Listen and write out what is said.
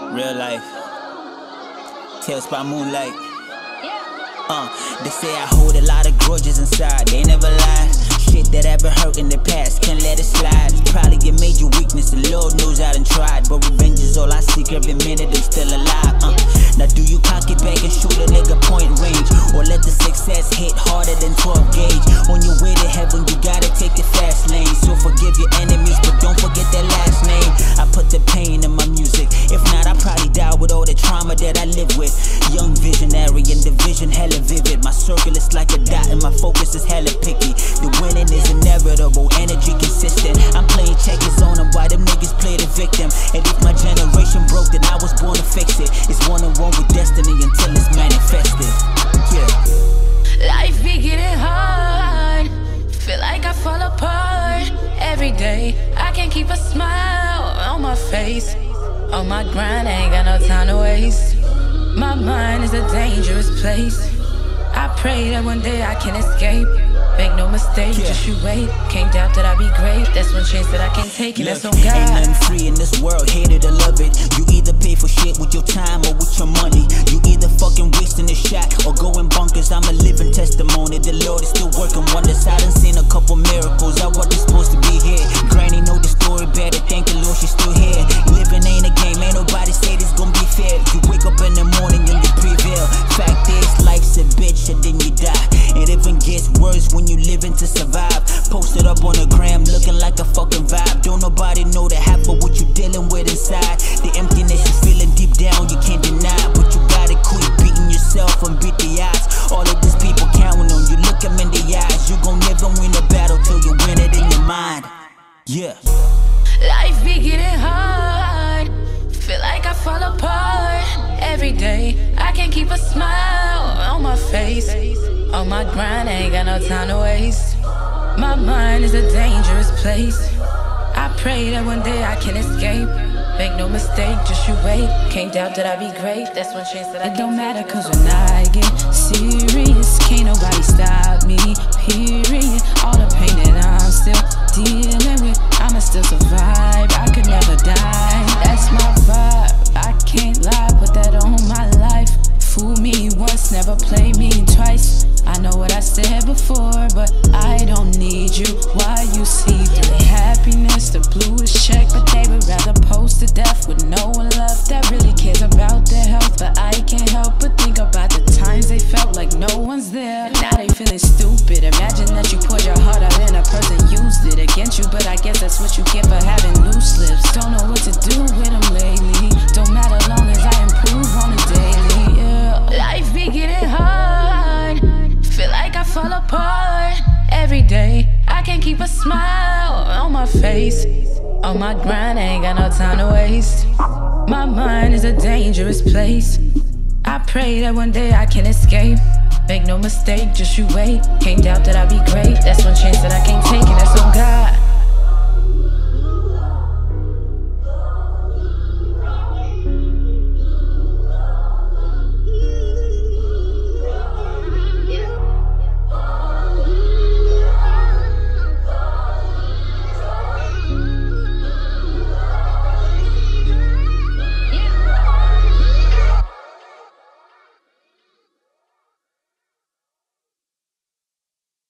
Real life. Tales by moonlight. Uh, they say I hold a lot of grudges inside, they never lie. Shit that ever hurt in the past, can't let it slide. Probably a major weakness, the Lord knows I done tried. But revenge is all I seek every minute I'm still alive. That I live with. Young visionary and the vision hella vivid. My circle is like a dot and my focus is hella picky. The winning is inevitable, energy consistent. I'm playing checkers on them while them niggas play the victim. And if my generation broke, then I was born to fix it. It's one on one with destiny until it's manifested. Yeah. Life be getting hard. Feel like I fall apart every day. I can't keep a smile on my face. On my grind, I ain't got no time to waste. Is a dangerous place. I pray that one day I can escape. Make no mistake, Yeah. just you wait. Can't doubt that I'll be great. That's one chance that I can take, and that's on Look, ain't nothing free in this world, hate it or love it. You either pay for shit with your time or with your money. Yeah. Life be getting hard. Feel like I fall apart every day. I can't keep a smile on my face. On my grind, I ain't got no time to waste. My mind is a dangerous place. I pray that one day I can escape. Make no mistake, just you wait. Can't doubt that I'll be great. That's one chance that I It can don't take. matter cause when I get me twice. I know what I said before, but I don't need you. Why you see through the happiness, the bluest check, but they would rather post to death with no one left that really cares about their health. But I can't help but think about the times they felt like no one's there. Now they feeling stupid. Imagine that you poured your heart out and a person used it against you, but I guess that's what you get for having loose lips. Don't know what fall apart every day. I can't keep a smile on my face. On my grind, I ain't got no time to waste. My mind is a dangerous place. I pray that one day I can escape. Make no mistake, just you wait. Can't doubt that I'll be great. That's one chance that I can't take, and that's on God.